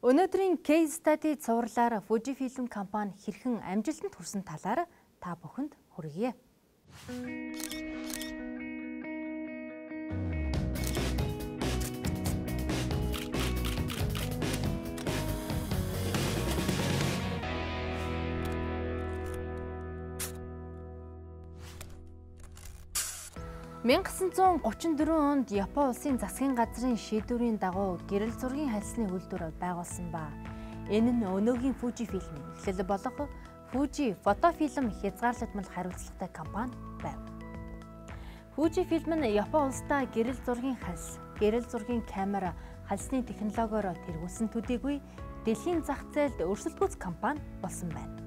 Өнөөдрийн case study цувралаар Fujifilm компани хэрхэн амжилтанд хүрсэн талаар та бүхэнд хүргье. Мянгасан 34 онд Япон улсын засгийн газрын шийдвэрийн дагуу гэрэл зургийн хальсны үйлдвэр байгуулсан ба энэ нь өнөөгийн Fuji фильмийн эхлэл болох Fuji фотофильм хязгаарлагдмал хариуцлагатай компани байв. Fuji фильм нь Япон улстай гэрэл зургийн хальс, гэрэл зургийн камера, хальсны технологиор тэргүүлсэн төдийгүй дэлхийн зах зээлд өрсөлдөхөц компани болсон байна.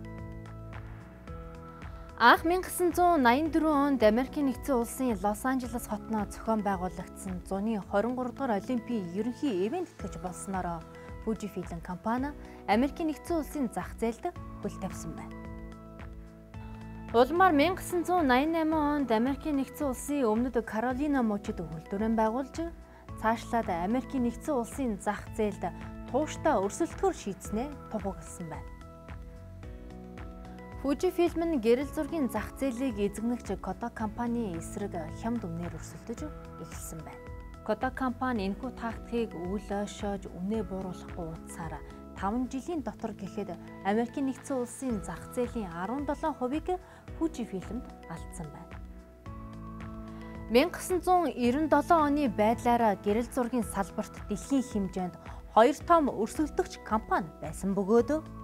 Анх 1984 онд Америкийн нэгдсэн улсын Лос Анжелес хотноо зохион байгуулагдсан зуны 23 дугаар Олимпийн ерөнхий ивент итгэж болсноор Fujifilm компани Америкийн нэгдсэн улсын зах зээлд хөл тавьсан байна. Улмаар 1988 онд Америкийн нэгдсэн улсын өмнөд Каролина мужид үйлдвэрэн байгуулж цаашлаад Америкийн нэгдсэн улсын зах зээлд тууштай өрсөлдөхөөр шийдснээ тухагласан байна. Fujifilm нь гэрэл зургийн зах зээлийг эзэгнэгч Kodak компани эсрэг хямд өмнөр өрсөлдөж эхэлсэн байна. Kodak компани энэхүү тактикийг үйл ойшоож өмнөө бууруулахгүй утсаар 5 жилийн дотор гэхэд Америкийн нэгдсэн улсын зах зээлийн 17%-ийг Fujifilm-д алдсан байна. 1997 оны байдлаараа гэрэл зургийн салбарт дэлхийн хэмжээнд хоёр том өрсөлдөгч компани байсан бөгөөд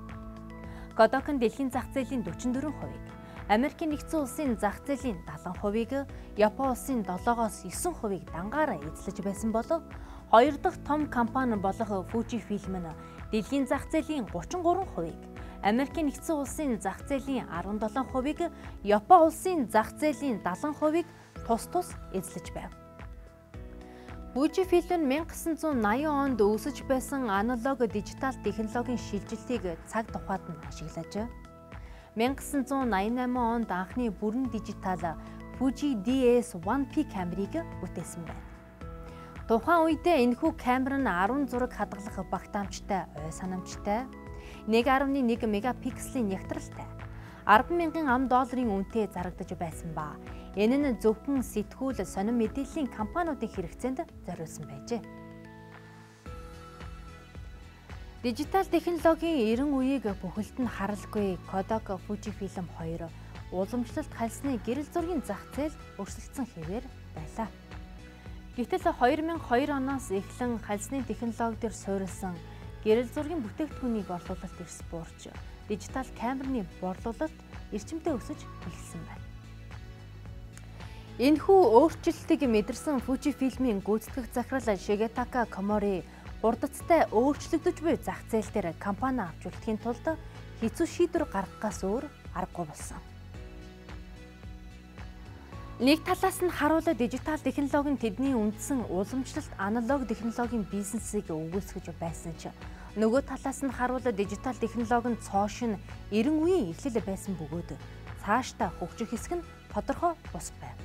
Нь дэлхийн зах зээлийн 44%-ийг, Америкийн нэгдсэн улсын зах зээлийн 70%-ийг, Япон улсын 7-оос 9%-ийг дангаараа эзлэж байсан болов хоёр дахь том компани болох Fujifilm нь дэлхийн зах зээлийн 33%-ийг, Америкийн нэгдсэн улсын зах зээлийн 17%-ийг, Япон улсын зах зээлийн 70%-ийг тус тус эзлэж байв. Fujifilm 1980 онд үүсэж байсан аналог дижитал технологийн шилжилтийг цаг тухайд нь ашиглаж 1988 онд анхны бүрэн дижитал Fuji DS1P камерыг бүтээсэн байна. Тухайн үедээ энэхүү камер нь 10 зураг хадгалах багтаамжтай, ой санамжтай, 1.1 мегапикселийн нягтралтай, 100000 ам долларын үнэтэй зарагдаж байсан ба Энэ нь зөвхөн сэтгүүл сонин мэдээллийн компаниудын хэрэгцээнд зориулсан байжээ. Дижитал технологийн 90 үеийг бүхэлд нь харалгүй Kodak Fujifilm 2 уламжлалт хальсны гэрэл зургийн зах зээл өрсөлдсөн хэвээр байлаа. Гэтэл 2002 оноос эхлэн хальсны технологи дээр суурилсан гэрэл зургийн бүтээгдэхүүнийг орлуулалт буурч дижитал камерны борлуулалт эрчимтэй өсөж эхэлсэн байна. Энэхүү өөрчлөлтийг мэдэрсэн Fujifilm-ийн гүйцэтгэх захирал Shigetaka Komori урдцтай өөрчлөгдөж буй зах зээл дээр компани авчулдахын тулд хэцүү шийдвэр гаргахаас өөр аргагүй болсон. Нэг талаас нь харуулад дижитал технологийн тэдний үндсэн уламжлалт аналог технологийн бизнесийг өгүүлсгэж байсан ч нөгөө талаас нь харуулад дижитал технологийн цоош нь 90 үеийн эхлэл байсан бөгөөд цаашдаа хөгжих хэсэг нь тодорхой бус байв.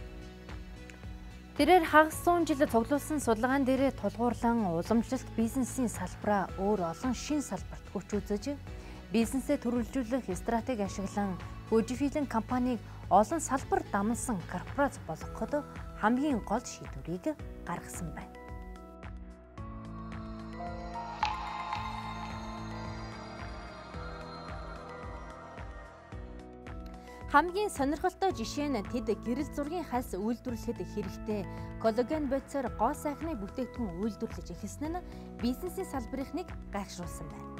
Тэрээр хагас 100 жил цуглуулсан судалгаан дээрээ тулгуурлан уламжлалт бизнесийн салбараа өөр олон шин салбарт хүч үзэж бизнесээ төрөлжүүлэх стратеги ашиглан Fujifilm компанийг олон салбар дамнсан корпорац болгоход хамгийн гол шийдвэрийг гаргасан байна. Хамгийн сонирхолтой жишээ нь тэд гэрэл зургийн хальс үйлдвэрлэхэд хэрэгтэй коллаген бодисоор гоо сайхны бүтээгдэхүүн үйлдвэрлэж эхэлсэн нь бизнесийн салбарын нэг гайхшруулсан байна.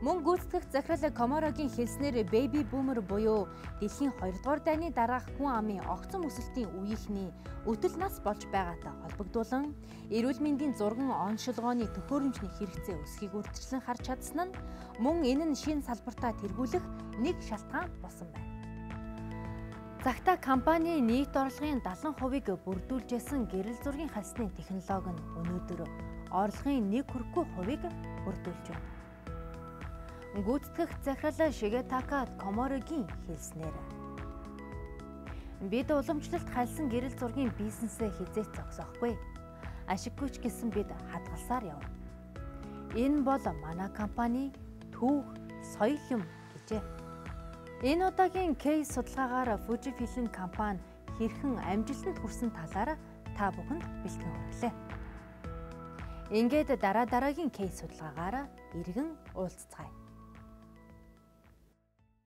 Мөн гүйцэтгэх захирал Коморогийн хэлснээр baby boomer буюу дэлхийн 2 дугаар дайны дараах хүн амын огцом өсөлтийн үеийнхний өтөл нас болж байгаатай холбогдуулан эрүүл мэндийн зурган оншилгооны төхөөрөмжний хэрэгцээ өсөхийг үргэлжлэн харж чадсан нь мөн энэ нь шин салбартаа тэргүүлэх нэг шалтгаан болсон байна. Цагта компани нийт орлогын 70%-ийг бүрдүүлжсэн гэрэл зургийн хальсны технологи нь өнөөдөр орлогын 1 хүрэхгүй хувийг бүрдүүлж байна. Гүйцэтгэх захирал Shigetaka Komoroгийн хэлснээр бид уламжлалт хальсан гэрэл зургийн бизнесээ хизээч зогсоохгүй. Ашиггүйч гэсэн бид хадгалсаар явна. Энэ бол манай компани түүх соёл юм гэжээ. Энэ удаагийн кейс судалгаагаар Fujifilm компани хэрхэн амжилтанд хүрсэн талаар та бүхэнд бэлтгэн хүргэлээ. Ингээд дараа дараагийн кейс судалгаагаар иргэн уулзцгаая.